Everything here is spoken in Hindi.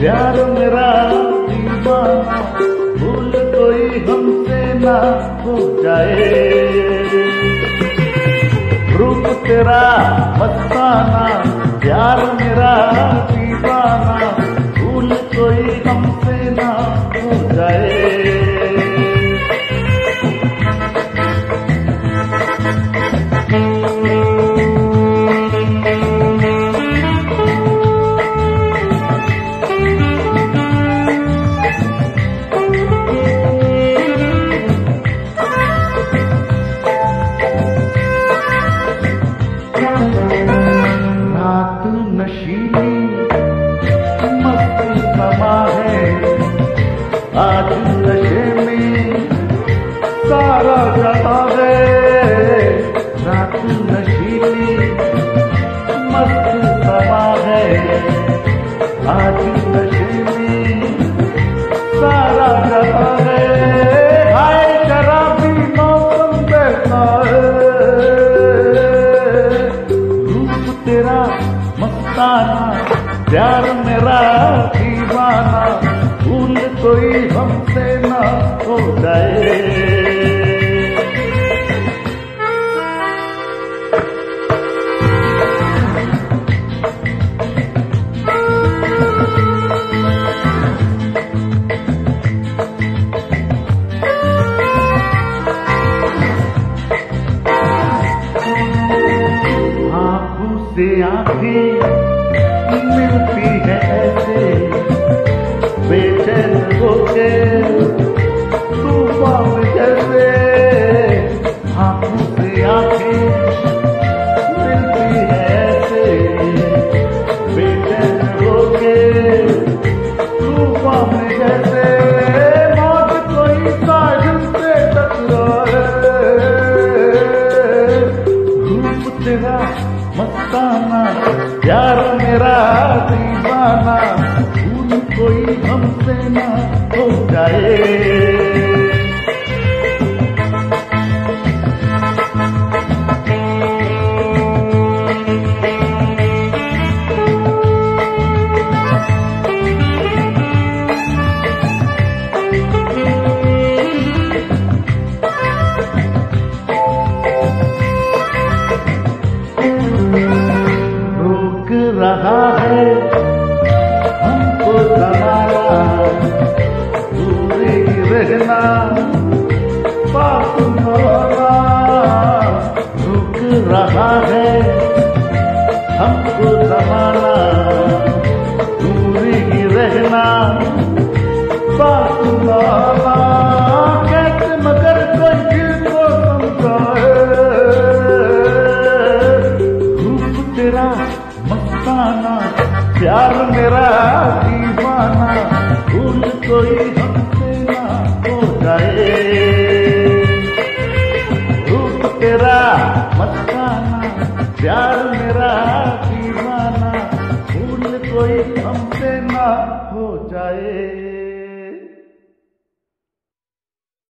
प्यार मेरा दीवाना भूल कोई हमसे ना हो जाए। रूप तेरा मस्ताना, प्यार मेरा दीवाना, भूल कोई हमसे ना हो जाए। आज नशे में सारा जगा है। रात नशीली मस्त समा है। आज नशे में सारा बहता है? रूप तेरा मस्ताना, प्यार मेरा दीवाना। भूल कोई हमसे ना हो जाए। आँखों आँखें प्यार मेरा दीवाना भूल कोई हमसे ना हो जाए। हमको जमाना दूर रहना पाप न रुक रहा है। प्यार मेरा दीवाना, भूल कोई हमसे ना हो जाए। रूप तेरा मस्ताना, प्यार मेरा दीवाना, भूल कोई हमसे ना हो जाए।